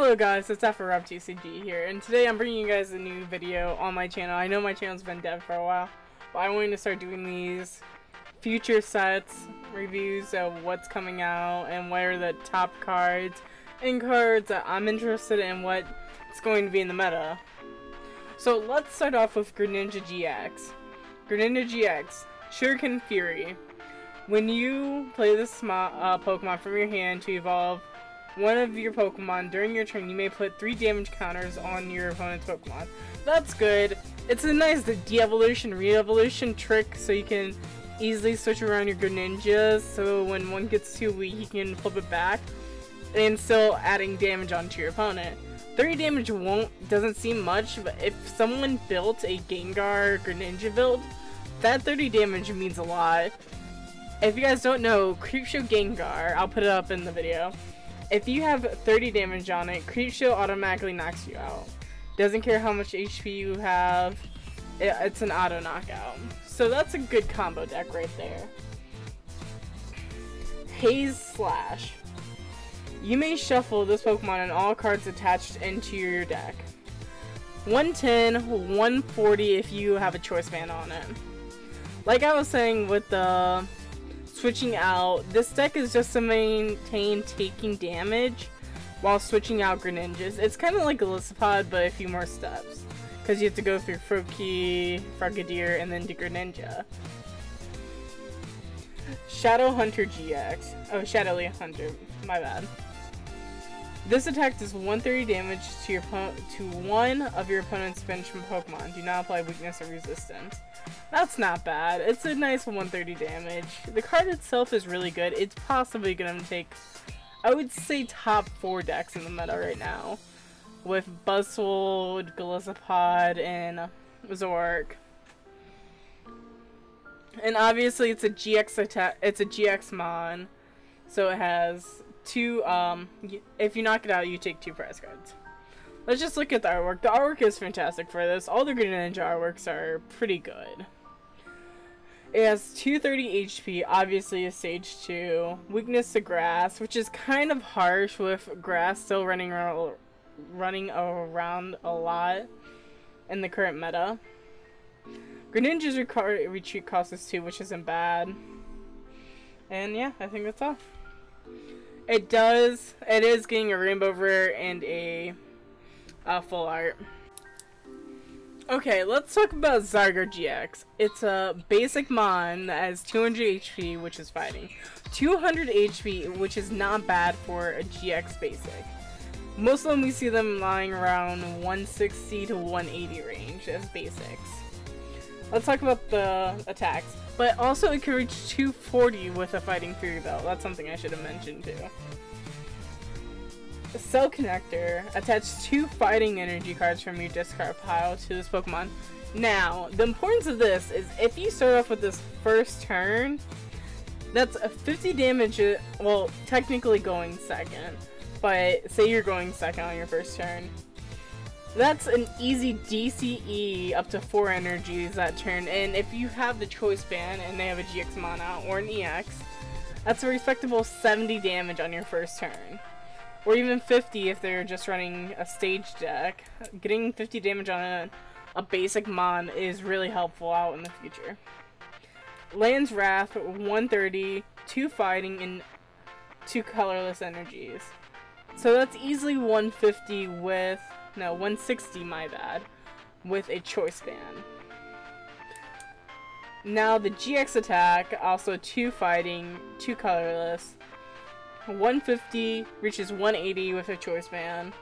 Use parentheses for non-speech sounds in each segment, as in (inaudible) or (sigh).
Hello guys, it's AfroRobTCG here, and today I'm bringing you guys a new video on my channel. I know my channel's been dead for a while, but I wanted to start doing these future sets, reviews of what's coming out, and what are the top cards, and cards that I'm interested in what's going to be in the meta. So let's start off with Greninja GX. Greninja GX, Shuriken Fury. When you play this uh, Pokemon from your hand to evolve one of your Pokemon during your turn, you may put three damage counters on your opponent's Pokemon. That's good. It's a nice de-evolution, re-evolution trick so you can easily switch around your Greninjas so when one gets too weak you can flip it back and still adding damage onto your opponent. 30 damage won't doesn't seem much, but if someone built a Gengar Greninja build, that 30 damage means a lot. If you guys don't know, Creepshow Gengar, I'll put it up in the video, if you have 30 damage on it, Creepshow automatically knocks you out. Doesn't care how much HP you have, it, it's an auto knockout. So that's a good combo deck right there. Haze Slash. You may shuffle this Pokemon and all cards attached into your deck. 110, 140 if you have a choice band on it. Like I was saying with the switching out. This deck is just to maintain taking damage while switching out Greninjas. It's kind of like Golisopod, but a few more steps. Because you have to go through Froakie, Frogadier, and then to Greninja. Shadow Hunter GX. Oh, Shadowy Hunter. My bad. This attack does 130 damage to your to one of your opponent's bench from Pokemon. Do not apply weakness or resistance. That's not bad. It's a nice 130 damage. The card itself is really good. It's possibly going to take, I would say, top 4 decks in the meta right now. With Buzzwole, Golisopod, and Zoroark. And obviously it's a GX attack, it's a GX mon. So it has two, um, if you knock it out, you take two prize cards. Let's just look at the artwork. The artwork is fantastic for this. All the Greninja artworks are pretty good. It has 230 HP, obviously a stage 2. Weakness to grass, which is kind of harsh with grass still running around, running around a lot in the current meta. Greninja's retreat costs us 2, which isn't bad. And yeah, I think that's all. It does, it is getting a rainbow rare and a uh, full art. Okay, let's talk about Zygarde GX. It's a basic mon that has 200 HP, which is fighting. 200 HP, which is not bad for a GX basic. Most of them we see them lying around 160 to 180 range as basics. Let's talk about the attacks. But also it can reach 240 with a Fighting Fury belt. That's something I should have mentioned too. Cell Connector. Attach two fighting energy cards from your discard pile to this Pokemon. Now, the importance of this is if you start off with this first turn, that's a 50 damage, well, technically going second, but say you're going second on your first turn. That's an easy DCE up to 4 energies that turn, and if you have the choice band and they have a GX mana or an EX, that's a respectable 70 damage on your first turn. Or even 50 if they're just running a stage deck. Getting 50 damage on a, a basic mon is really helpful out in the future. Land's Wrath, 130, 2 fighting, and 2 colorless energies. So that's easily 150 with, no, 160 my bad, with a choice band. Now the GX attack, also 2 fighting, 2 colorless, 150 reaches 180 with a choice band.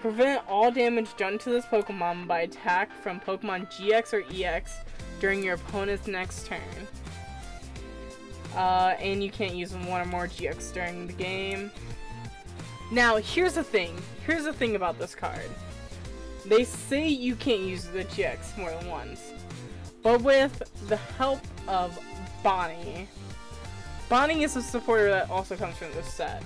Prevent all damage done to this Pokemon by attack from Pokemon GX or EX during your opponent's next turn. Uh, and you can't use one or more GX during the game. Now, here's the thing. Here's the thing about this card. They say you can't use the GX more than once. But with the help of Bonnie, Bonnie is a supporter that also comes from this set.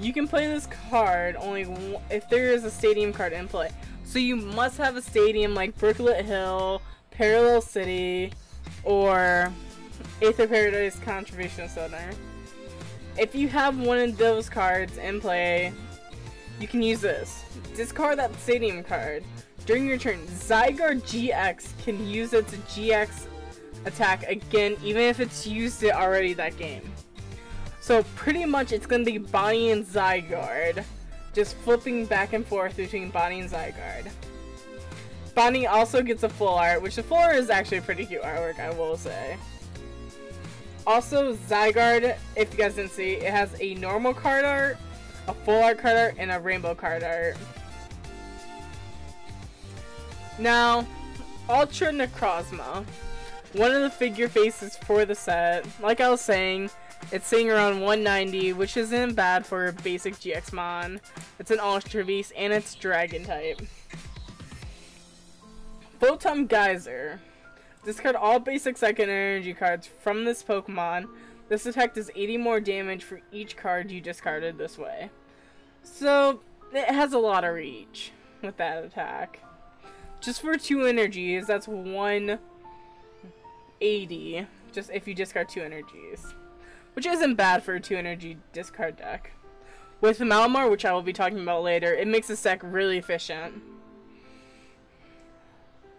You can play this card only if there is a stadium card in play. So you must have a stadium like Brooklet Hill, Parallel City, or Aether Paradise Conservation Center. If you have one of those cards in play, you can use this. Discard that stadium card. During your turn, Zygarde GX can use its GX attack again, even if it's used it already that game. So pretty much it's going to be Bonnie and Zygarde, just flipping back and forth between Bonnie and Zygarde. Bonnie also gets a full art, which the full art is actually pretty cute artwork, I will say. Also, Zygarde, if you guys didn't see, it has a normal card art, a full art card art, and a rainbow card art. Now, Ultra Necrozma. One of the figure faces for the set. Like I was saying, it's sitting around 190, which isn't bad for a basic GXmon. It's an Ultra Beast, and it's Dragon type. Photon Geyser. Discard all basic second energy cards from this Pokemon. This attack does 80 more damage for each card you discarded this way. So, it has a lot of reach with that attack. Just for two energies, that's 180. Just if you discard two energies. Which isn't bad for a two energy discard deck. With the Malamar, which I will be talking about later, it makes this deck really efficient.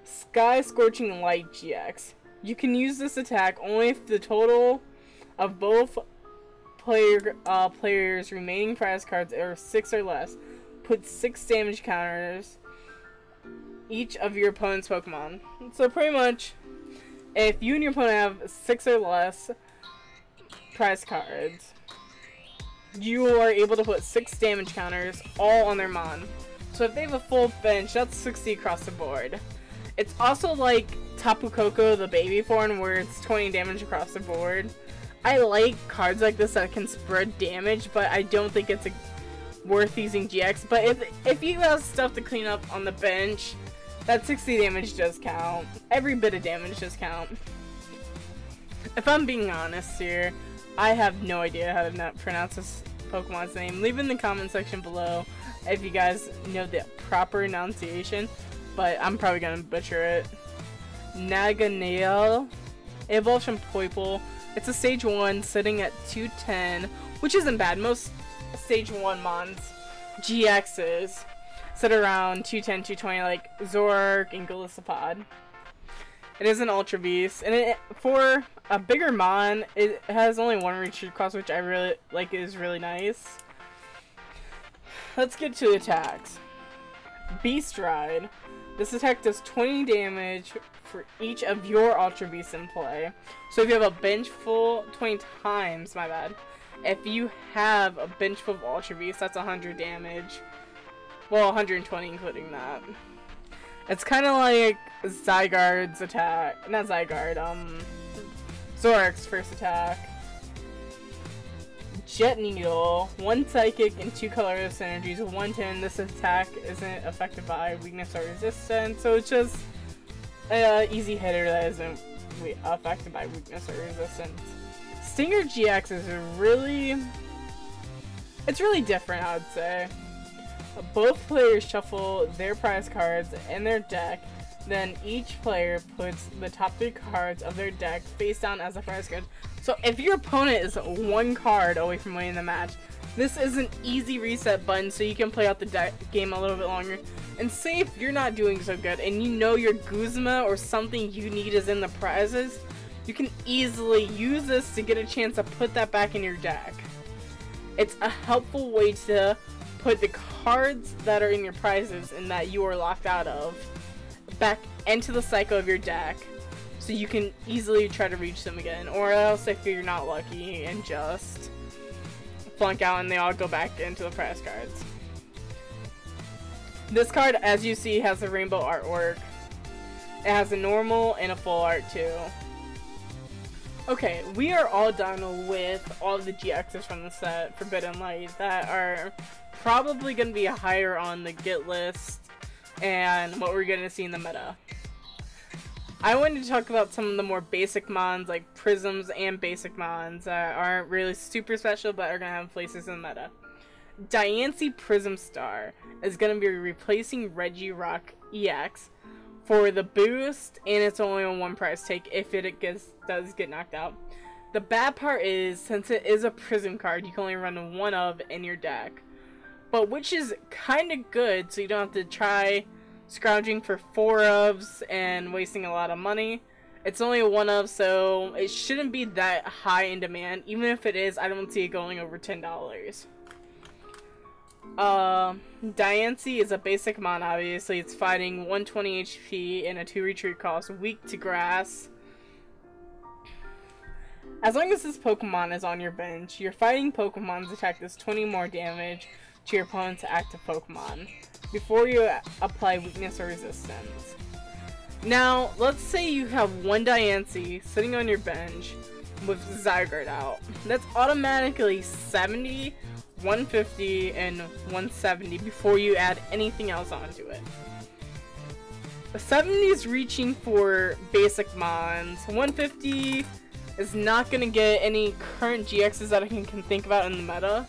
Sky Scorching Light GX. You can use this attack only if the total of both player uh, players' remaining prize cards are 6 or less. Put 6 damage counters each of your opponent's Pokemon. So pretty much, if you and your opponent have 6 or less prize cards, you are able to put 6 damage counters all on their Mon. So if they have a full bench, that's 60 across the board. It's also like Tapu Koko, the baby form, where it's 20 damage across the board. I like cards like this that can spread damage, but I don't think it's a, worth using GX. But if, if you have stuff to clean up on the bench, that 60 damage does count. Every bit of damage does count. If I'm being honest here, I have no idea how to pronounce this Pokemon's name. Leave in the comment section below if you guys know the proper enunciation but I'm probably gonna butcher it. Naganale. It evolves from Poipole. It's a stage 1 sitting at 210, which isn't bad. Most stage 1 mons, GXs, sit around 210, 220, like Zoroark and Golisopod. It is an Ultra Beast, and it, for a bigger mon, it has only one reach across, which I really like is really nice. Let's get to attacks. Beast Ride. This attack does 20 damage for each of your Ultra Beasts in play. So if you have a bench full, 20 times, my bad. If you have a bench full of Ultra Beasts, that's 100 damage. Well, 120 including that. It's kind of like Zygarde's attack. Not Zygarde, um... Zoroark's first attack. Jet Needle, one psychic and two colorless energies, one ten. This attack isn't affected by weakness or resistance, so it's just an easy hitter that isn't affected by weakness or resistance. Stinger GX is really, it's really different, I would say. Both players shuffle their prize cards in their deck, then each player puts the top three cards of their deck face down as a prize card. So if your opponent is one card away from winning the match, this is an easy reset button so you can play out the game a little bit longer. And say if you're not doing so good and you know your Guzma or something you need is in the prizes, you can easily use this to get a chance to put that back in your deck. It's a helpful way to put the cards that are in your prizes and that you are locked out of back into the cycle of your deck so you can easily try to reach them again. Or else if you're not lucky and just flunk out and they all go back into the prize cards. This card, as you see, has a rainbow artwork. It has a normal and a full art too. Okay, we are all done with all the GXs from the set, Forbidden Light, that are probably going to be higher on the get list and what we're going to see in the meta. I wanted to talk about some of the more basic mons, like prisms and basic mons, that aren't really super special but are going to have places in the meta. Diancie Prism Star is going to be replacing Regirock EX for the boost, and it's only on one price take if it gets, does get knocked out. The bad part is, since it is a prism card, you can only run one of in your deck. But which is kind of good, so you don't have to try scrounging for four ofs and wasting a lot of money. It's only a one of, so it shouldn't be that high in demand. Even if it is, I don't see it going over $10. Uh, Diancie is a basic mon, obviously. It's fighting 120 HP and a 2 retreat cost, weak to grass. As long as this Pokemon is on your bench, your fighting Pokemon's attack does 20 more damage to your opponent's active Pokemon before you apply weakness or resistance. Now, let's say you have one Diancie sitting on your bench with Zygarde out. That's automatically 70 150 and 170 before you add anything else onto it. The 70 is reaching for basic mons. 150 is not going to get any current GXs that I can, can think about in the meta.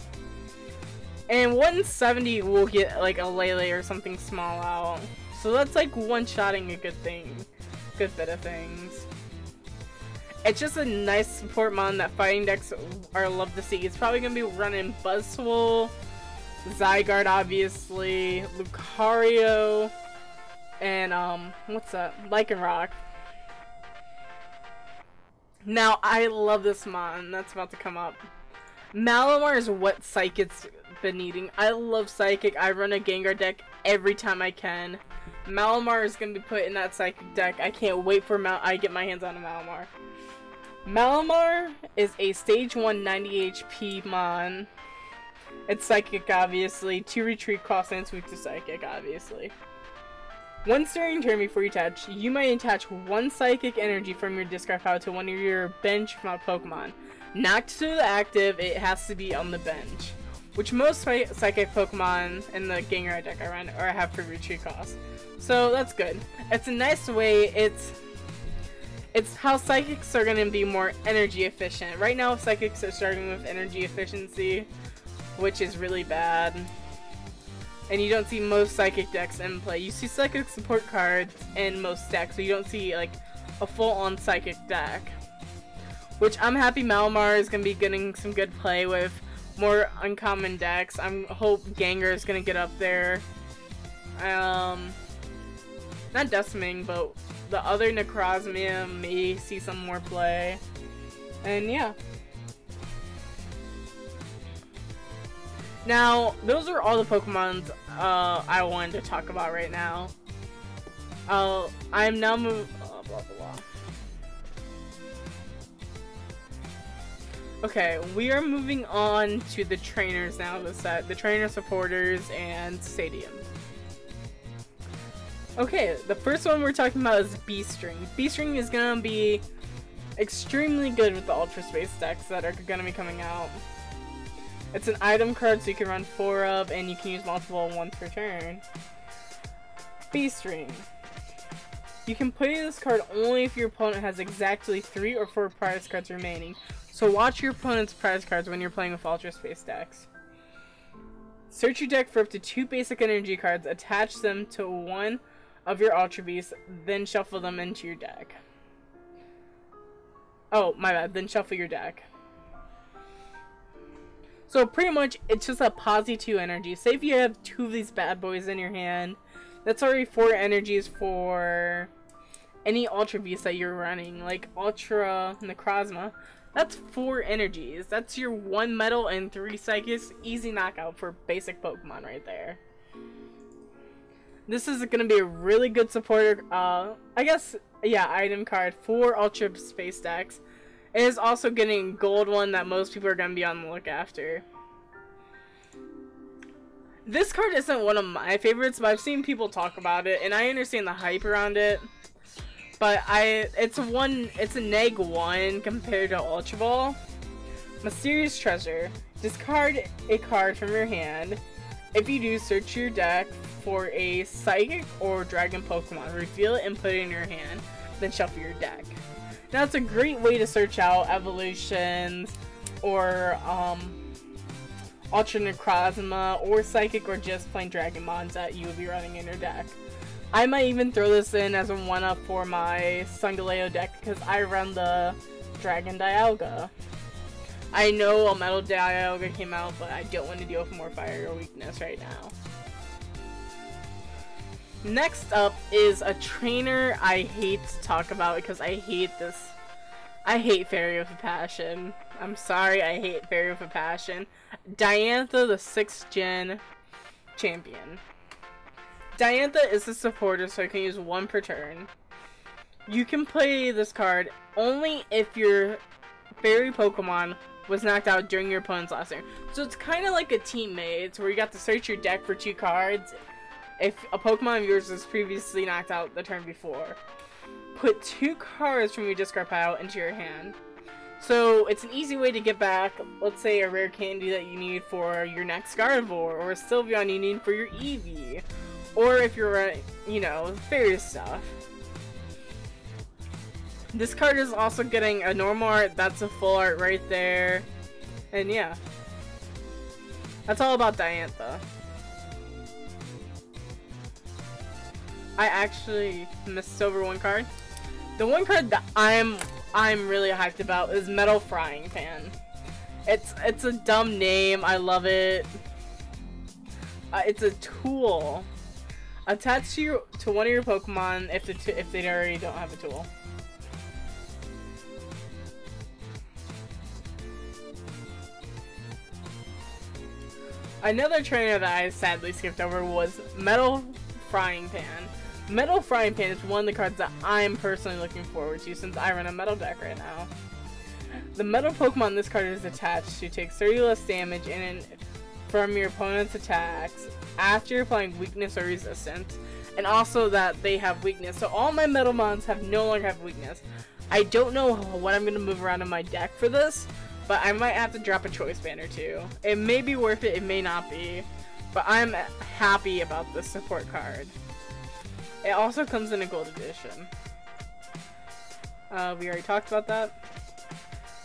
And 170 will get like a Lele or something small out. So that's like one-shotting a good thing. Good bit of things. It's just a nice support mon that fighting decks are love to see. It's probably going to be running Buzzwole, Zygarde obviously, Lucario, and um, what's that? Lycanroc. Now, I love this mon that's about to come up. Malamar is what Psychic's been needing. I love Psychic. I run a Gengar deck every time I can. Malamar is going to be put in that Psychic deck. I can't wait for Mal I get my hands on a Malamar. Malamar is a stage 1 90 HP mon. It's psychic, obviously. 2 retreat cost and weak to psychic, obviously. Once during turn before you attach, you may attach one psychic energy from your discard pile to one of your bench Pokemon. Not to the active, it has to be on the bench. Which most psychic Pokemon in the Gengar deck I run or I have for retreat cost. So that's good. It's a nice way, it's it's how psychics are going to be more energy efficient. Right now, psychics are starting with energy efficiency, which is really bad. And you don't see most psychic decks in play. You see psychic support cards in most decks, so you don't see like a full-on psychic deck. Which I'm happy Malamar is going to be getting some good play with more uncommon decks. I hope Gengar is going to get up there. Um, not Deciming, but the other Necrozma may see some more play. And yeah. Now, those are all the Pokemons uh, I wanted to talk about right now. Uh, I'm now moving. Oh, blah blah blah. Okay, we are moving on to the trainers now. The set, the trainer supporters and stadiums. Okay, the first one we're talking about is Beast Ring. B-String is gonna be extremely good with the Ultra Space decks that are gonna be coming out. It's an item card so you can run four of and you can use multiple once per turn. Beast Ring. You can play this card only if your opponent has exactly three or four prize cards remaining. So watch your opponent's prize cards when you're playing with Ultra Space decks. Search your deck for up to two basic energy cards, attach them to one of your Ultra Beasts, then shuffle them into your deck. Oh, my bad. Then shuffle your deck. So pretty much, it's just a posi 2 energy. Say if you have two of these bad boys in your hand, that's already four energies for any Ultra Beast that you're running. Like Ultra Necrozma. That's four energies. That's your one metal and three psychics. Easy knockout for basic Pokemon right there. This is going to be a really good supporter, uh, I guess, yeah, item card for Ultra Space decks. It is also getting gold one that most people are going to be on the look after. This card isn't one of my favorites, but I've seen people talk about it, and I understand the hype around it. But I, it's one, it's a neg one compared to Ultra Ball. Mysterious Treasure. Discard a card from your hand. If you do, search your deck for a Psychic or Dragon Pokemon. Reveal it and put it in your hand, then shuffle your deck. Now it's a great way to search out evolutions or um, Ultra Necrozma or Psychic or just plain Dragon Dragonmons that you would be running in your deck. I might even throw this in as a one-up for my Solgaleo deck because I run the Dragon Dialga. I know a Metal Dialga came out, but I don't want to deal with more fire weakness right now. Next up is a trainer I hate to talk about because I hate this. I hate Fairy with a Passion. I'm sorry, I hate Fairy with a Passion. Diantha, the 6th gen champion. Diantha is a supporter, so I can use one per turn. You can play this card only if your fairy Pokemon was knocked out during your opponent's last turn. So it's kind of like a teammate, where you got to search your deck for two cards if a Pokemon of yours was previously knocked out the turn before. Put two cards from your discard pile into your hand. So it's an easy way to get back, let's say, a rare candy that you need for your next Gardevoir, or a Sylveon you need for your Eevee, or if you're, you know, various stuff. This card is also getting a normal art, that's a full art right there, and yeah. That's all about Diantha. I actually missed over one card. The one card that I'm I'm really hyped about is Metal Frying Pan. It's it's a dumb name. I love it. Uh, it's a tool. Attach to to one of your Pokemon if the if they already don't have a tool. Another trainer that I sadly skipped over was Metal Frying Pan. Metal Frying Pan is one of the cards that I'm personally looking forward to since I run a metal deck right now. The metal Pokemon this card is attached to takes 30 less damage in from your opponent's attacks after applying weakness or resistance, and also that they have weakness. So all my metal mons have no longer have weakness. I don't know what I'm gonna move around in my deck for this, but I might have to drop a choice band or two. It may be worth it, it may not be, but I'm happy about this support card. It also comes in a gold edition. Uh, we already talked about that.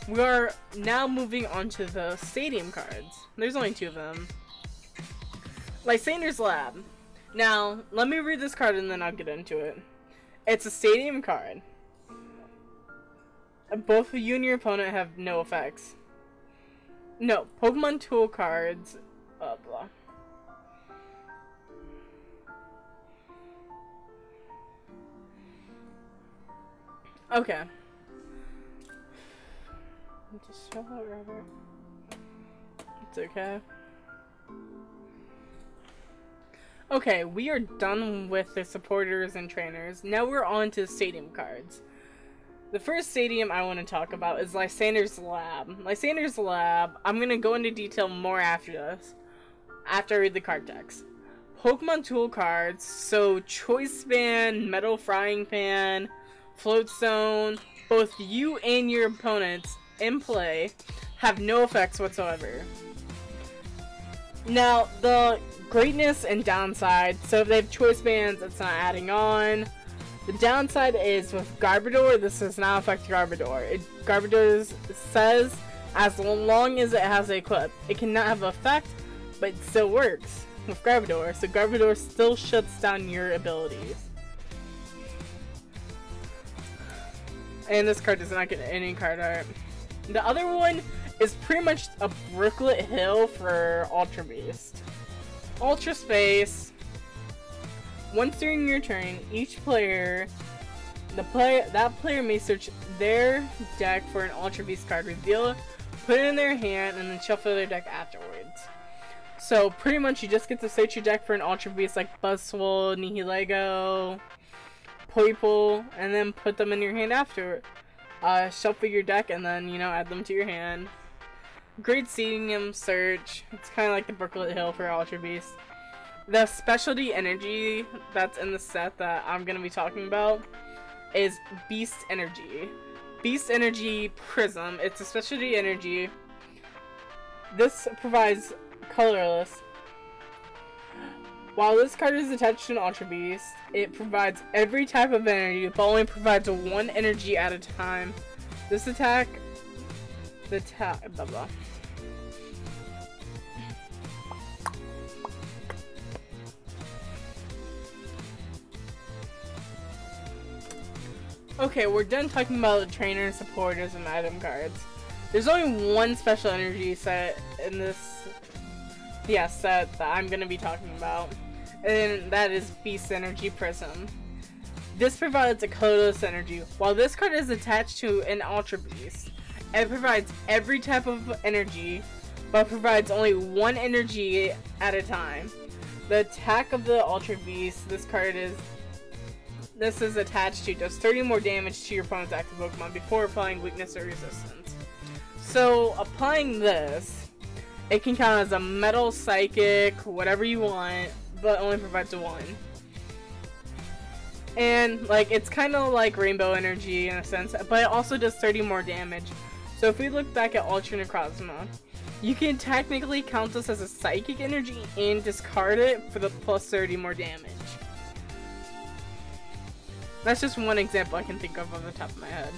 We are now moving on to the stadium cards. There's only two of them. Lysander's Lab. Now, let me read this card and then I'll get into it. It's a stadium card. Both you and your opponent have no effects. No, Pokemon Tool cards. Uh, blah. Okay. Just show out rubber. It's okay. Okay, we are done with the supporters and trainers. Now we're on to stadium cards. The first stadium I want to talk about is Lysander's Lab. Lysander's Lab, I'm going to go into detail more after this, after I read the card text. Pokemon Tool cards, so Choice Band, Metal Frying Pan, Float Stone, both you and your opponents in play have no effects whatsoever. Now, the greatness and downside, so if they have choice bands, it's not adding on. The downside is with Garbodor, this does not affect Garbodor. It, Garbodor says as long as it has a equip, it cannot have effect, but it still works with Garbodor, so Garbodor still shuts down your abilities. And this card does not get any card art. The other one is pretty much a Brooklet Hill for Ultra Beast. Ultra Space. Once during your turn, each player, the player that player may search their deck for an Ultra Beast card, reveal it, put it in their hand, and then shuffle their deck afterwards. So pretty much you just get to search your deck for an Ultra Beast like Buzzwole, Nihilego, Poipole and then put them in your hand after. Uh, shuffle your deck and then, you know, add them to your hand. Great seeing him Search. It's kind of like the Brooklet Hill for Ultra Beast. The specialty energy that's in the set that I'm going to be talking about is Beast Energy. Beast Energy Prism. It's a specialty energy. This provides colorless while this card is attached to an Ultra Beast, it provides every type of energy, but only provides one energy at a time. This attack, the attack, blah blah. Okay, we're done talking about the trainer, supporters, and item cards. There's only one special energy set in this yeah, set that I'm gonna be talking about. And that is Beast Energy Prism. This provides a Kodos energy. While this card is attached to an Ultra Beast, it provides every type of energy, but provides only one energy at a time. The attack of the Ultra Beast, this card is this is attached to does 30 more damage to your opponent's active Pokemon before applying weakness or resistance. So applying this, it can count as a metal psychic, whatever you want, but only provides one. And like it's kind of like rainbow energy in a sense, but it also does 30 more damage. So if we look back at Ultra Necrozma, you can technically count this as a psychic energy and discard it for the plus 30 more damage. That's just one example I can think of on the top of my head.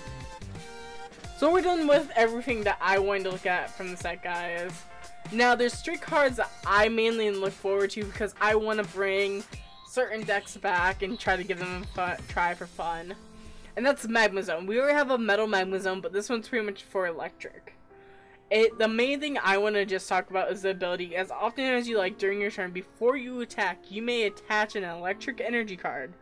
So we're done with everything that I wanted to look at from the set, guys. Now, there's three cards that I mainly look forward to because I want to bring certain decks back and try to give them a try for fun. And that's Magnezone. We already have a Metal Magnezone, but this one's pretty much for Electric. It the main thing I want to just talk about is the ability. As often as you like during your turn, before you attack, you may attach an electric energy card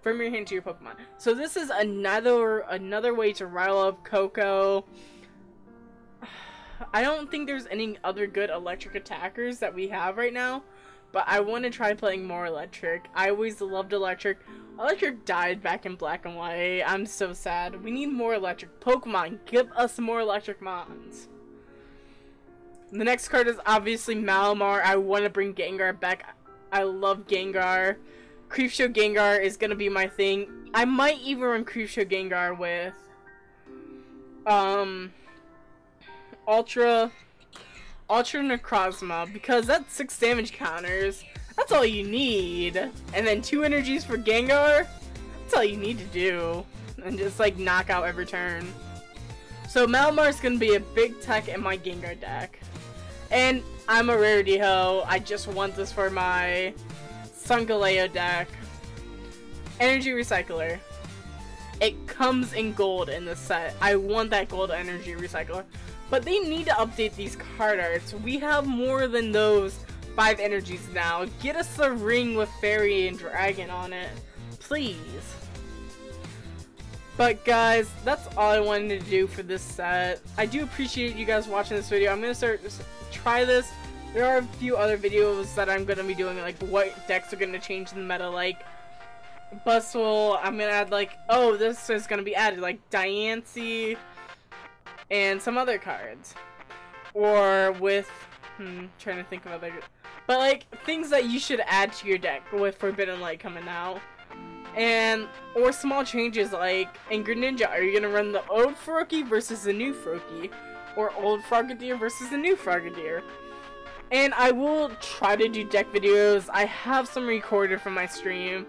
from your hand to your Pokemon. So this is another another way to rile up Koko. (sighs) I don't think there's any other good electric attackers that we have right now, but I want to try playing more electric. I always loved electric. Electric died back in black and white. I'm so sad. We need more electric Pokemon. Give us more electric mons. The next card is obviously Malamar. I want to bring Gengar back. I love Gengar. Creepshow Gengar is going to be my thing. I might even run Creepshow Gengar with um Ultra Ultra Necrozma because that's six damage counters. That's all you need. And then two energies for Gengar. That's all you need to do. And just like knock out every turn. So Malamar's gonna be a big tech in my Gengar deck. And I'm a rarity ho. I just want this for my Solgaleo deck. Energy Recycler. It comes in gold in the set. I want that gold energy recycler. But they need to update these card arts. We have more than those five energies now. Get us a ring with fairy and dragon on it. Please. But guys, that's all I wanted to do for this set. I do appreciate you guys watching this video. I'm going to start try this. There are a few other videos that I'm going to be doing, like what decks are going to change in the meta, like Buzzwole, I'm going to add like, oh, this is going to be added, like Diancie, and some other cards. Or with, hmm, trying to think of other, but like, things that you should add to your deck with Forbidden Light coming out. And, or small changes like, in Greninja, are you to run the old Froakie versus the new Froakie? Or old Frogadier versus the new Frogadier? And I will try to do deck videos. I have some recorded from my stream,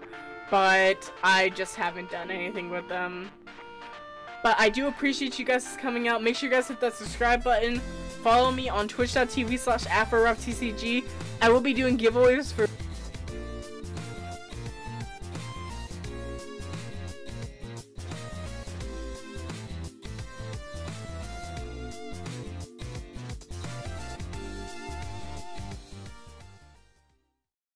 but I just haven't done anything with them. But I do appreciate you guys coming out. Make sure you guys hit that subscribe button. Follow me on twitch.tv slash I will be doing giveaways for